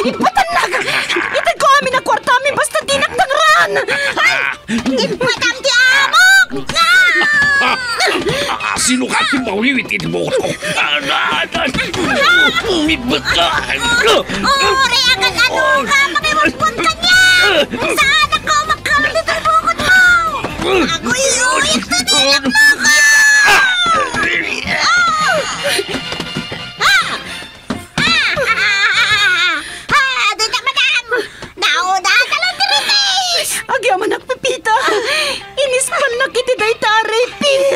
Ipatanag! Itag ko amin na kwarta amin basta dinagtangran! Ay! Ipadam ti amok! Sino ka ti mawiwitin mo ko? Umibot ka! Uri agad ano ka! Makimuspon ka niya! Saan ako makamit ang bukod mo? Ako iuwit na nilak mo ko!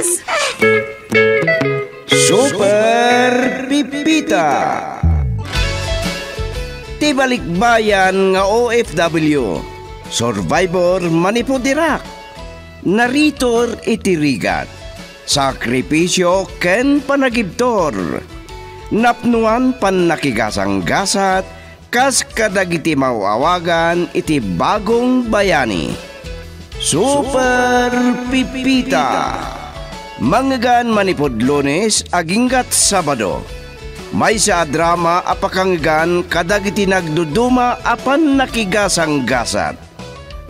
Pis! Super Pipita. Tibalikbayan nga OFW Survivor Manipudirak Naritor itirigat. Sakripisyo ken panagibtor. Napnuan pan nakigasang-gasat Kas kadagiti mawawagan iti bagong bayani. Super Pipita Manggan manipod lunes aginggat Sabado. May sa drama apakanggan kadagiti nagduduma apan nakigasang gasat.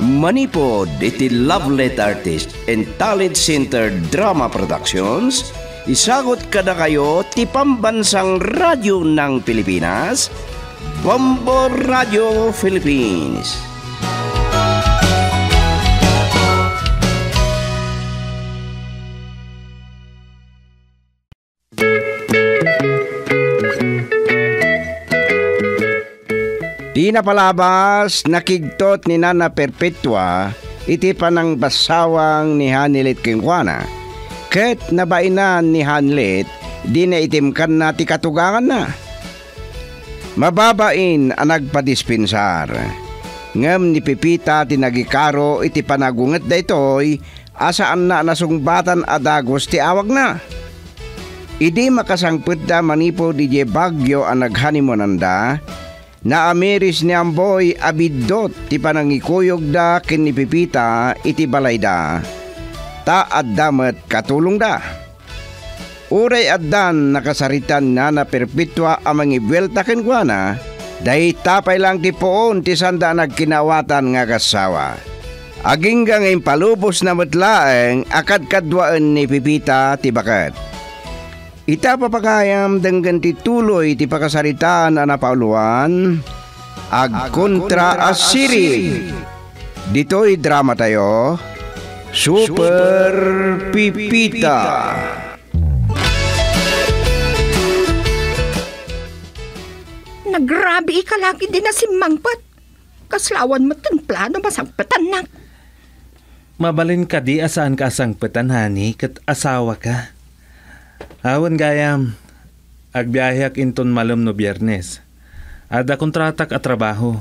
Manipod iti Lovelet Artist and Talent Center Drama Productions Isagot kada kayo ti pambansang radyo ng Pilipinas Bombo Radio Philippines Di na palabas, nakigtot ni Nana Perpetua, iti panang basawang ni Hanilit Kingwana. Ket nabainan ni Hanlit, di na itimkan na ti katugangan na. Mababain ang nagpadispensar. Ngam ni Pipita tinagikaro iti panagunget da itoy, asaan na nasungbatan adagos ti awag na. Idi makasangput da manipo di bagyo ang naghanimonan na amiris ni Amboy abidot ti panangikuyog da ken ni Pipita iti balay da. Ta addamet katulong da. Uray addan nakasaritan na na perpetua amang ibwelta ken guana, dahi tapay lang ti poon ti sanda nagkinawatan nga kasawa. Aging ngayon palubos na matlaeng akad kadwaan ni Pipita ti bakat. Ita papagayam denggan ti tuloy ti pakasaritaan na napauluan ag kontra asiri. Dito'y drama tayo. Super Pipita. Nagrabi ka lagi din na si Mangpat. Kaslawan mo tin plano masangpatan na. Mabalin ka di asaan ka asangpetan, hani, kat asawa ka. Awan gayam, agbiyahe inton malam no biyernes. Ada kontratak at trabaho.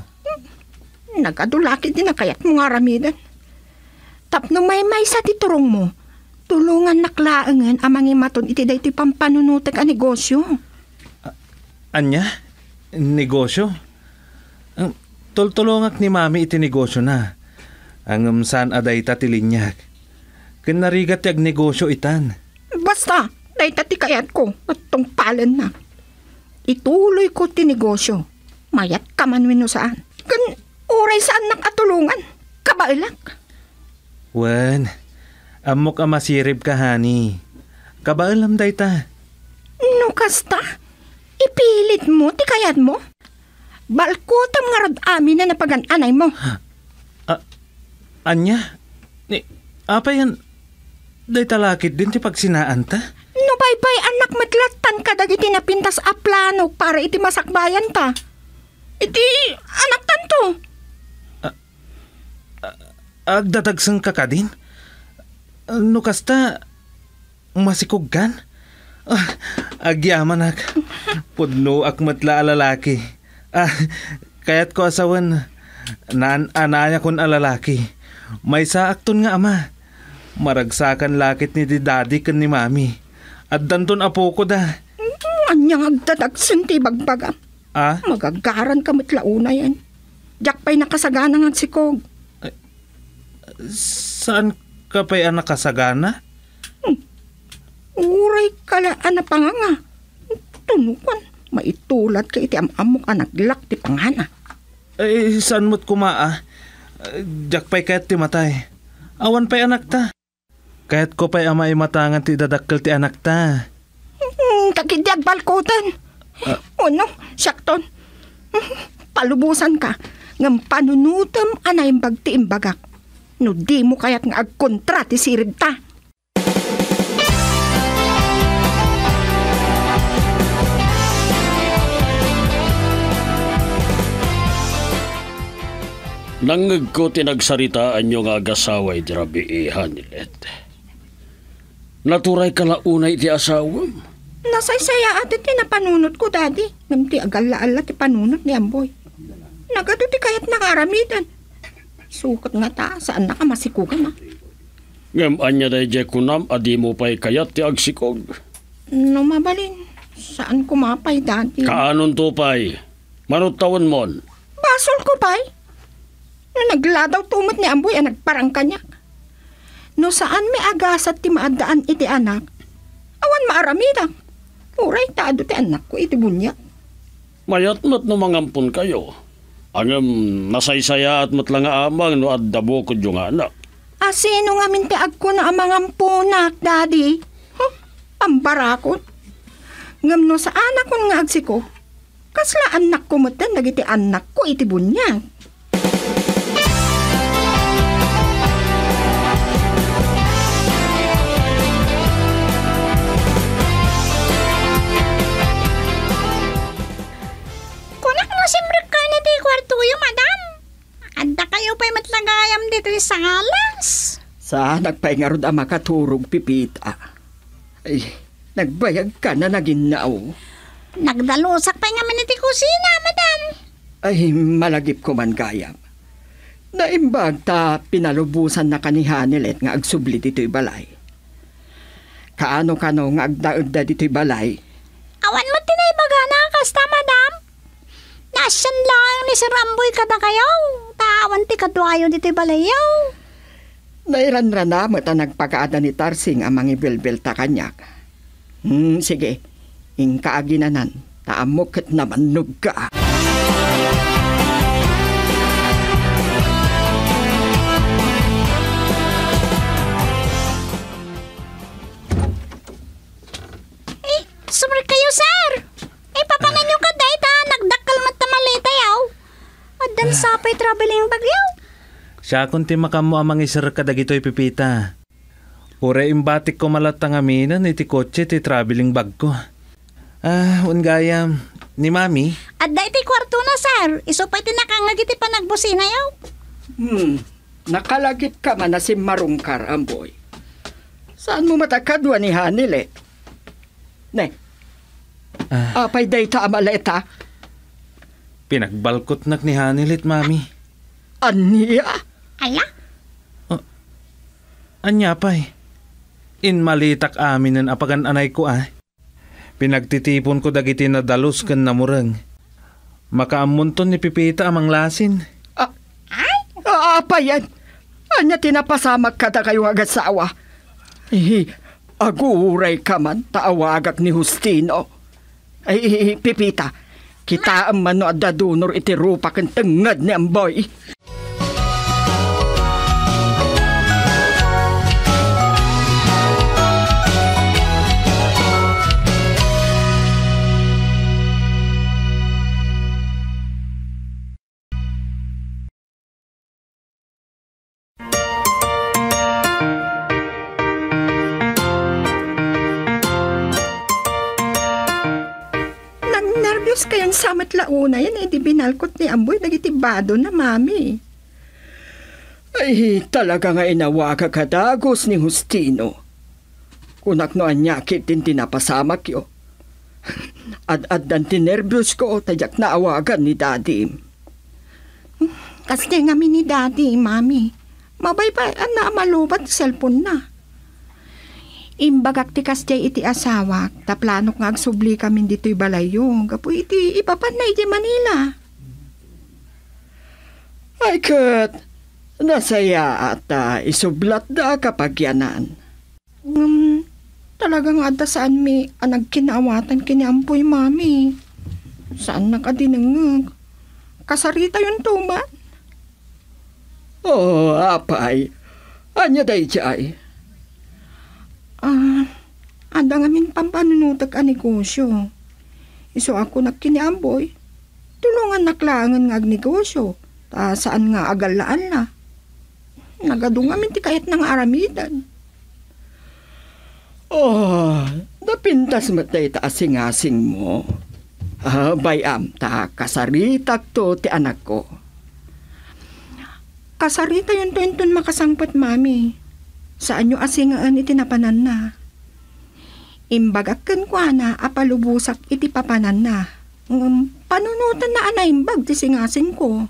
Nagadulaki din na kayat mo nga ramidan. Tapno may may sa titurong mo. Tulungan naklaangan amang imaton iti day ti pampanunutek a negosyo. Anya? Negosyo? Ang tultulongak ni mami iti negosyo na. Ang um, saan aday tatilinyak. Kinarigat yag negosyo itan. Basta, day tati kayat ko at tong palan na. Ituloy ko ti negosyo. Mayat ka man wino saan. Kan uray saan nakatulungan. Kabailak. Wan, amok ang masirib ka, hani. Kabaalam day ta. No kasta, ipilit mo ti kayat mo. Balkutam nga rod amin na napagan-anay mo. Anya? Ni, apa yan? Day talakit din ti pagsinaan ta? Bye-bye anak matlatan ka dagiti napintas a plano para iti masakbayan ta. Iti anak tanto. Agdadagsang ka ka din? No kasta, masikog kan? Ah, agyaman ak. Pudno ak matla alalaki. Ah, kayat ko asawan, naan anaya kon alalaki. May saakton nga ama. Maragsakan lakit ni di daddy kan ni mami. At danton apo ko da. Anyang agdadagsan ti bagbaga. Ah, Magagaran ka matlauna yan. Diyak pa'y nakasagana nga sikog. saan ka pa'y anak kasagana? Uray kala ana panganga. Tunukan, maitulat ka iti amamok anak dilak ti pangana. Eh, saan mo't kumaa? Jak pa'y kahit ti matay. Awan pa'y anak ta. Kahit ko pa'y ama matangan ti dadakkel ti anak ta. Hmm, kakidyag balkotan. Ano, sakton. Palubusan ka. Ngam panunutom anay bagti imbagak. No di mo kaya't nga agkontra ti sirib ta. Nangag ko tinagsaritaan nyo nga agasaway di rabi ihanilet. Naturay kalaunay ti asawam. Nasaysaya ati ti napanunot ko, daddy. Ngam ti agala-ala ti panunot ni Amboy. Nagado ti kaya't nakaramidan. Sukat nga ta, saan na ka masikugan ha? Ngam anya day je kunam adi mo pa'y kayat ti agsikog. No mabalin, saan kumapay, daddy? Kaanon to pa'y? Manutawan mon. Basol ko pa'y. Nagladaw tumot ni Amboy ang nagparang kanyak. No saan may agasat ti maadaan iti anak, awan maaramidang. Uray taado ti anak ko iti bunya. Mayat mat no mangampun kayo. Angam nasaysaya at matlanga amang no addabo ko yung anak. Asino nga minti agko na amang ampunak, daddy? Huh? Pambarakon. Ngam no sa anak ko nga agsiko. Kasla anak ko matan nagiti anak ko iti bunya. Yung madam. Anda kayo pa'y matlagayam dito sa alas. Sa nagpahingarod ang makaturog pipita. Ay, nagbayag ka na naginaw. Nagdalusak pa nga maniti kusina, madam. Ay, malagip ko man gayam. Naimbag ta pinalubusan na kanihanilet nga agsubli dito'y balay. Kaano kano nga agdaod da dito'y balay, Awan mo tinaybaga na kasta, madam. Nasyan lang ni si Ramboy kada kayo. Tawan ti kadwayo dito balayaw. nairanra na mata nagpagaada ni Tarsing ang mga bilbil ta kanyak. Hmm, sige, ingkaaginanan, taamok at namannog ka. Siya kung ti makamo amang isar ka dagito'y pipita. Ure imbatik ko malatang aminan iti kotse ti traveling bag ko. Ah, ungayam. Ni mami, At da iti kwarto na, sir. Iso pa iti nakangagiti pa nagbusina yaw. Hmm, nakalagip ka man na si Marungkar, amboy. Saan mo matakadwa ni Hanile? Ne, Ah. apay day ta amaleta, pinagbalkot nak ni Hanilit mami. aniya. Ala, Anya pa'y. In malitak amin ang apagan anay ko ah. Pinagtitipon ko dagiti na dalos kan namurang. Makaamunton ni Pipita amang lasin. Ah, ah, apay yan. Anya tinapasamak ka da kayo agasawa. Eh, aguray ka man, taawagak ni Justino. Ay, pipita, kita ang mano at dadunor iti rupa kang tengad ni Amboy. Nag-nervyos kayan samat launa yan eh, di binalkot ni Amboy, nagitibado na mami. Ay, talaga nga inawa ka kadagos ni Justino. Kunak no anyakit din tinapasamak yo. Ad-ad dan tinervyos ko, tayak na awagan ni Daddy. Kasi nga mi ni Daddy, Mami. Mabaybayan na malubat cellphone na. Imbagak ti kasjay iti asawak, ta plano nga agsubli kami dito'y balayong, kapo iti ipapanay di Manila. Ay, kat, nasaya at ah, isublat da kapag yanan. Um, talagang ada saan mi anag kinawatan kiniampoy, mami. Saan nakadinangag? Kasarita yun tuman. Oh, apay. Anya day jay. Ah, anda nga min pampanunutag a negosyo. Iso ako nakiniamboy. Tulungan naklangan nga negosyo. Ta saan nga agalaan na. Nagadung amin ti kayat ng aramidan. Oh, napintas mo tayo taasing-asing mo. Ah, bayam ta kasaritak to ti anak ko. Kasarita yun to yun makasangpat, mami. Saan nyo asingaan iti napanan na? Imbagakan ko na apalubusak iti papanan na. Um, panunutan na ana imbag ti singasing ko.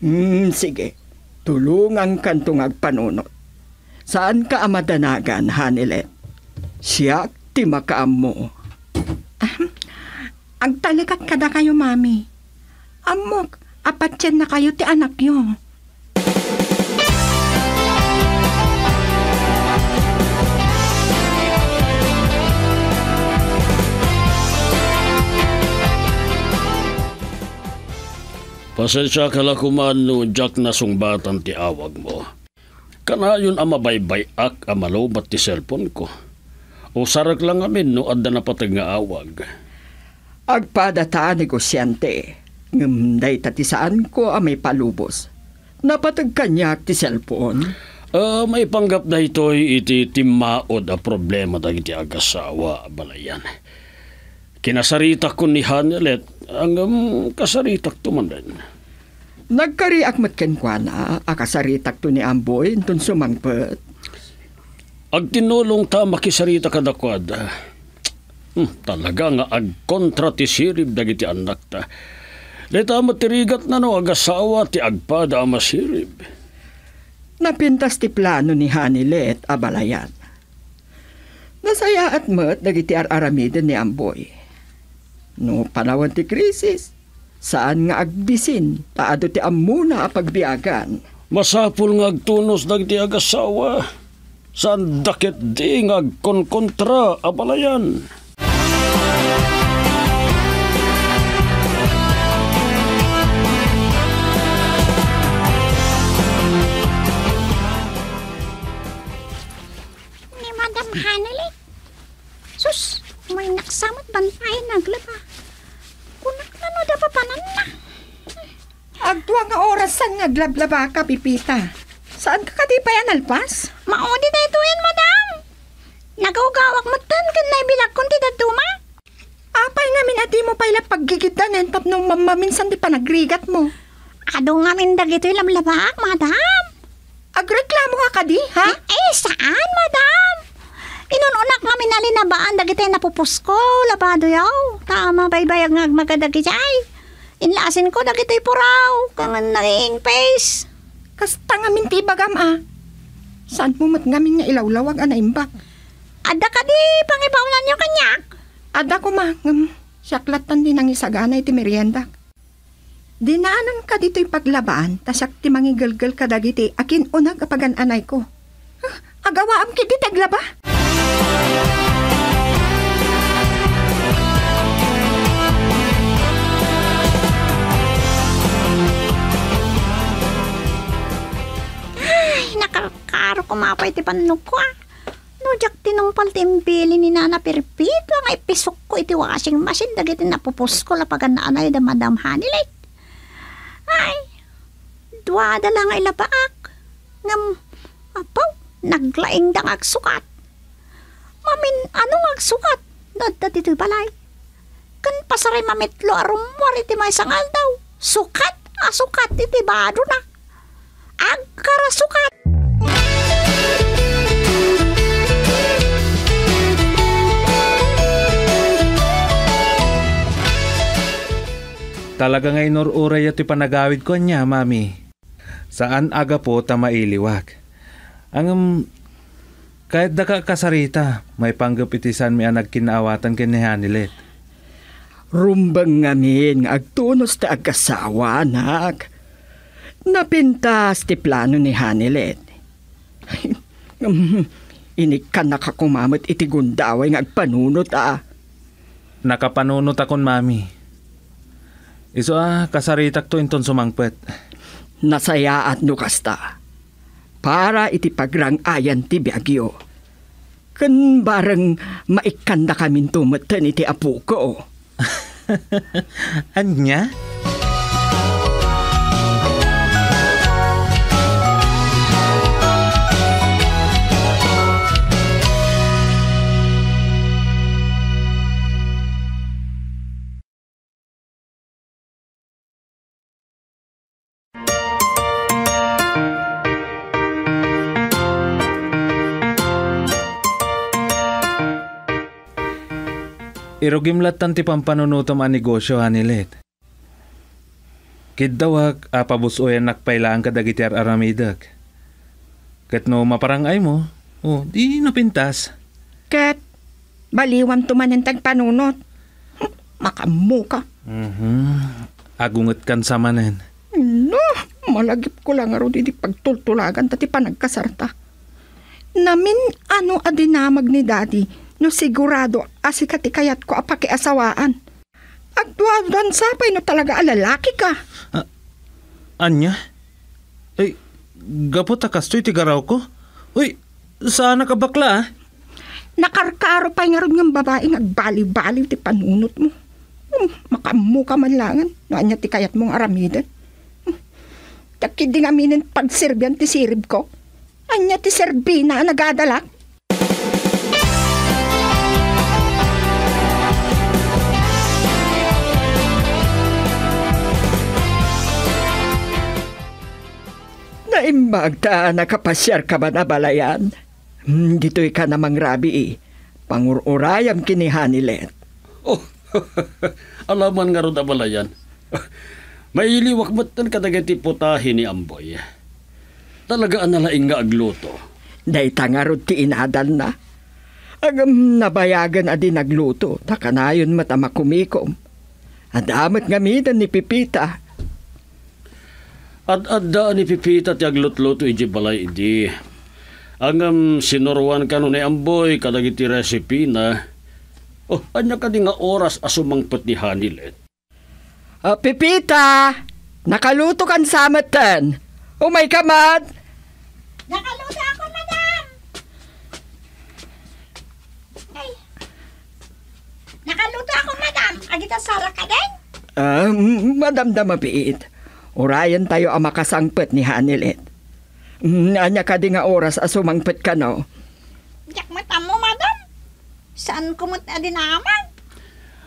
Hmm, sige. Tulungan kantong agpanunot. Saan ka amadanagan, Hanilet? Siya ti makaam mo. Agtalikat kada kayo, mami. Amok, apat yan na kayo ti anak yo. Pasensya ka la kuman no Jack na sungbatan ti awag mo. Kanayon ang mabaybay ak ang malobat ti cellphone ko. O sarak lang amin no adda na patag nga awag. Agpadata negosyante. Ngam day tati saan ko ang may palubos. Napatag kanyak ti cellphone. Ah, may panggap na ito'y iti timaod a problema dagiti agasawa balayan. Kinasaritak ko ni Hanelet ang um, kasaritak tumandan. Nagkariak matkenkwana, akasaritak to ni Amboy, intun sumangpet. Ag tinulong ta makisarita kadakwad. Hmm, talaga nga ag kontra ti sirib dagiti anak ta. Leta matirigat na no agasawa ti agpada ang masirib. Napintas ti plano ni Hanilet abalayan. Nasaya at mat dagiti ar-aramiden ni Amboy. No panawan ti krisis, saan nga agbisin, taado ti amuna a pagbiagan. Masapul nga agtunos dagiti agasawa. Saan dakit di nga agkonkontra abalayan. Ni Madam Hanali. Sus, may naksamot bantayan naglaba. Kunak na na. Agtuwa nga orasan nga glablaba ka, Pipita. Saan ka kadi pa yan alpas? Maudi na ito yan, Madam. Nagawgawak mo tan kan na bilag kunti daduma. Apay nga minati mo pa ila paggigitan en tap nung mamaminsan di pa nagrigat mo. Ado nga min dagito lamlabak, Madam. Agreklamo ka kadi, ha? Eh, saan, Madam? Inununak nga minalinabaan dagiti napupusko, labado yaw. Tama, baybayag nga magkadagi jay. Inlasin ko dagiti puraw, kangan naging face. Kasta nga minti bagam, ah. Saan mo mat ngamin nga ilawlawag ana imbak? Ada ka di, pangibawlan niyo kanyak. Ada ko ma, ngam, siyaklatan din ang isagana iti merienda. Dinaanan ka dito'y paglabaan, tasak ti mangigalgal ka dagiti, akin unag apagan anay ko. Ah, agawa am kiti taglaba? Ay, pannog ko ah. No, jak tinumpal ti imbili ni Nana Perpito ang ipisok ko iti washing machine dagiti napupus ko lapagan na anay da Madam Hanilay. Ay, duwada lang ay labaak. Ngam, apaw, naglaing dang agsukat. Mamin, anong agsukat? Dadda dito balay. Kan pasaray mamitlo arumwar iti may sangal daw. Sukat, asukat iti bado na. Agkarasukat. Talaga nga inururay at ipanagawid ko niya, mami. Saan aga po ta mailiwag. Ang um, kahit da ka kasarita, may panggapitisan mi ang nagkinaawatan kin ni Hanilet. Rumbang ngamin nga agtunos ti agkasawa, anak. Napintas ti plano ni Hanilet. Um, Inikan nakakumamot iti gundaway nga agpanunot ah. Nakapanunot akon, mami. Iso ah, kasaritak to inton sumangpet. Nasaya at nukasta. Para iti pagrang-ayan ti Biagyo. Kan barang maikanda kamin tumatan iti apu ko. Anya? Irugimlat tan ti pampanunutom a negosyo hanilet. Kidawag apabusoyan nakpailaan kadagiti aramidag. Kat no maparangay mo, oh, di napintas. Kat, baliwam tumanin tagpanunot. Hm, Makamu ka. Mhm. Agunget kan sa manen. No, malagip ko lang aro di pagtultulagan tati panagkasarta. Namin ano adinamag ni daddy no sigurado asikati kayat ko apaki asawaan. Agduadan sapay no talaga alalaki ka. Anya? Ay, gapot akastoy ti garaw ko? Uy, sana ka bakla ah? Nakarkaro pa nga ron ng babaeng agbaliw-baliw ti panunot mo. Hmm, makamu ka man langan. No, anya ti kayat mong aramidan. Hmm, Takid di nga minin pagsirbyan ti sirib ko. Anya ti serbina nagadalak. Naimbag ta nakapasyar ka ba na balayan? Hmm, dito'y ka namang rabi eh. Pangururayam kinihanilet. Oh, alaman nga ron abalayan. May iliwak matan kadagati putahe ni Amboy. Talaga analaing nga agluto. Day tangarod ti inadal na. Agam nabayagan adi nagluto, takanayon mata makumikom. Adamat ngamidan ni Pipita. At adda ni Pipita ti aglutluto iji balay idi. Angam sinurwan ka ni Amboy kadagiti recipe na. Oh, anya ka nga oras asumangpot ni Hanilet. Ah, Pipita! Nakaluto kan samatan. Umay ka man! Nakaluto ako, madam! Ay. Nakaluto ako, madam. Agita sara ka din? Ah, mm, madamdam mapiit. Urayan tayo ang makasangpet ni Hanilet. Mm, Anya ka di nga oras asumangpet ka no. Yak mata mo, madam. Saan kumot na din naman?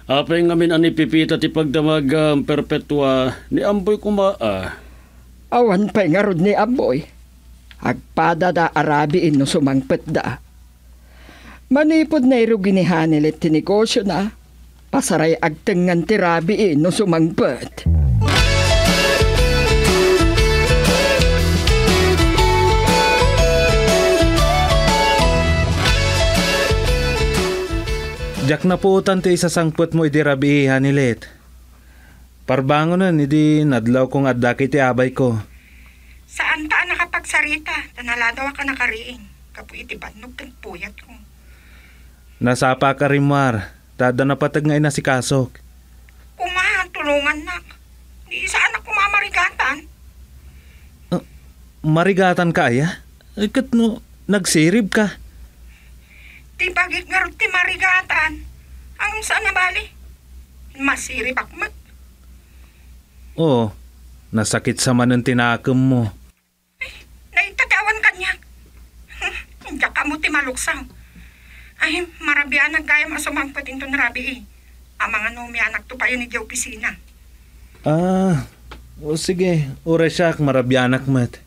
Apay ngamin ani Pipita ti pagdamag um, perpetua ni Amboy kumaa. Awan pa nga ni Aboy. Agpada da arabiin no sumangpet da. Manipod na irugi ni Hanilet ti negosyo na. Pasaray agtengan ti rabiin no sumangpet. Jak na puutan ti isasangpot mo iti rabi hanilet. Parbangonan, idi nadlaw kong adda kiti abay ko. Saan ta nakapagsarita? Tanaladawa ka nakariing. Kapu iti banog kang puyat ko. Nasapa ka rimar, tada na patag nga si Kasok. Kumahan, tulungan nak. Di saan ako mamarigatan? Marigatan ka aya? Ikat no, nagsirib ka. Ti bagik nga ti marigatan. Ang saan na bali? Masirip akmat. Oo, nasakit sa manon tinakam mo. Naitagawan kanya. Hindi ka mo ti maluksaw. Ay, marabian ang kaya masumangpot into na rabi eh. Ang mga numianak to pa yun ni di opisina. Ah, o sige, oras siya marabyanak mat.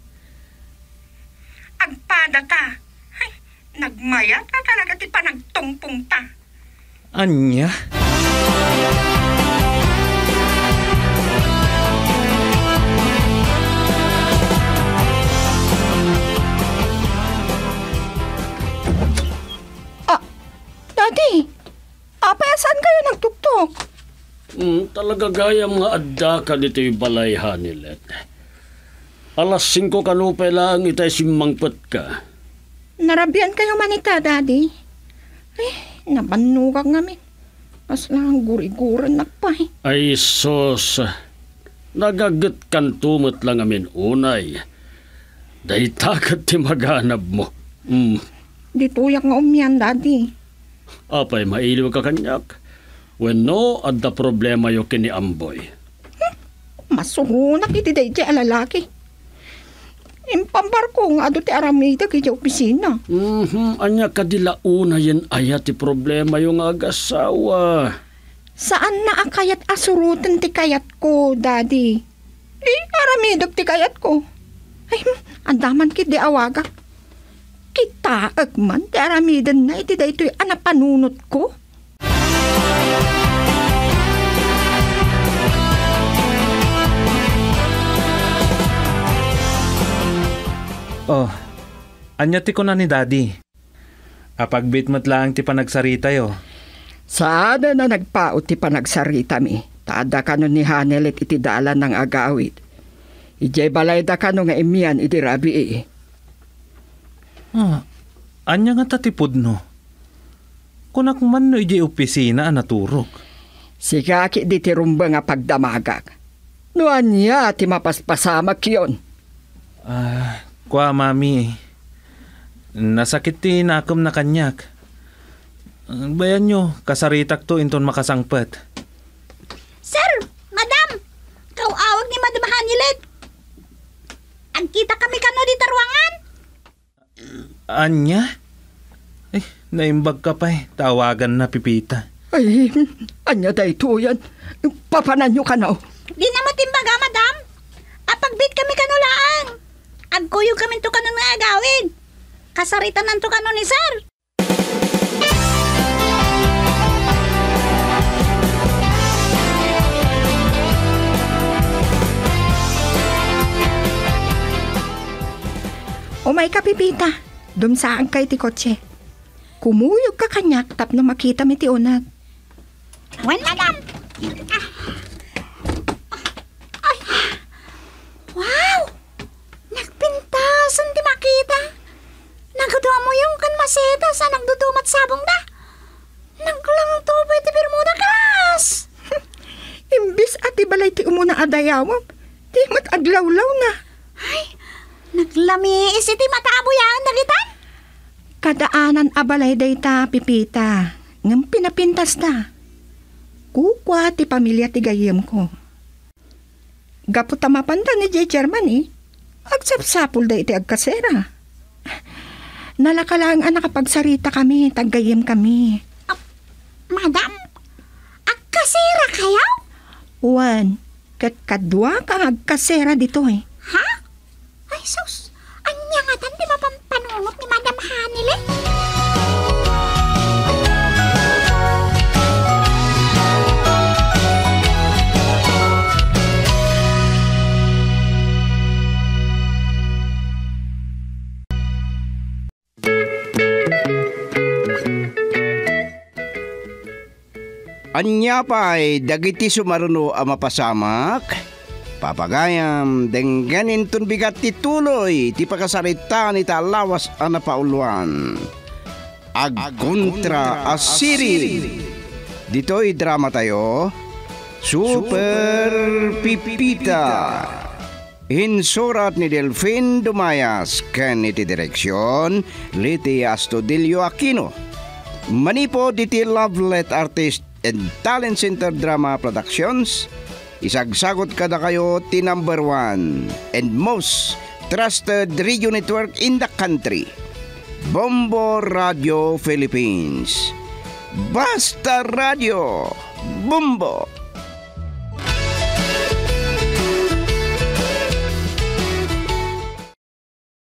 Agpada ta. Ay, nagmaya ta talaga ti panagtungpong ta. Anya? Ah, Daddy, apay saan kayo nagtuktok? Mm, talaga gaya mga adda ka dito yung balay Hanilet. Alas 5 kanupay lang itay simangpot ka. Narabian kayo manita, Daddy. Ay, nabanugag ngamin. Mas lang guriguran na pa eh. Ay sos, Nagagat kan tumot lang amin unay. Day takat ti maganab mo. Hmm, Di tuyak nga umyan, daddy. apay mailiw ka kanyak. When no, adda problema yo kini amboy. Masuhunak iti day alalaki. Impambar ko nga ado ti aramida kaya opisina. Mhm, anya kadila una yan aya ti problema yung agasawa. Saan na ang kayat asurutan ti kayat ko, daddy? Eh, aramidog ti kayat ko. Ay, andaman kit di awaga. Kita, agman, ti aramidan na iti da ito'y anapanunot ko. Oh, anya ti ko na ni daddy. Apagbit mo't lang ti panagsarita yo. Sada na nagpaot ti panagsarita mi. Tada kano ni Hanelet iti dalan ng agawid. Ijay balay da kano nga imian iti rabi eh. Ah, anya nga tatipod no. Kunak man no iji opisina ang naturok. Sigaki di ti rumba nga pagdamagak. Nuan niya ti mapaspasamak yon. Ah, kwa mami. Nasakit ti nakom na kanyak. Ah, Bayan nyo, kasaritak to inton makasangpet. Sir, madam, kauawag ni Madam Hanilet. Agkita kami kano di tarwangan. Anya? Eh, naimbag ka pa eh. Tawagan na pipita. Ay, anya da ito yan. Papanan nyo ka na. Di na matimbaga, madam. Apagbit kami kano laang. Agkuyog kami to kano nga agawid. Kasaritan nan to kano ni sir. O may kapipita. Dumsaan kay ti kotse. Kumuyog ka kanyak tap na makita mi ti unat. Wen, madam. Ah. Ay. Wow! Nagpintasan di makita. Nagduwa mo yung kan maseta sa nagdudumat sabong da. Naglang to pwede Bermuda class. Imbis at balay ti umuna adayawam. Di mat aglawlaw na. Ay, naglami isi ti mataabuyan dagitan. Kadaanan abalay day ta pipita. Ngam pinapintas ta. Kukwa ti pamilya ti gayem ko. Gapu tamapanta ni J. German eh. Agsapsapul da iti agkasera. Nalakalang ang nakapagsarita kami, taggayem kami. Madam, agkasira kayo? Juan, kat kadwa ka agkasera dito eh. Ha? Ay, sus. Anya pa'y dagiti sumaruno a mapasamak. Papagayam, dengganin tun bigat ti tuloy, ti pakasarita ni talawas a napauluan. Agkontra a siri. Dito'y drama tayo. Super Pipita. Insurat ni Delfin Dumayas, ken iti direksyon, Liti Astudillo Aquino. Manipo diti Lovelet Artist and Talent Center Drama Productions. Isagsagot kada kayo ti number one and most trusted radio network in the country. Bombo Radio Philippines. Basta Radio. Bombo.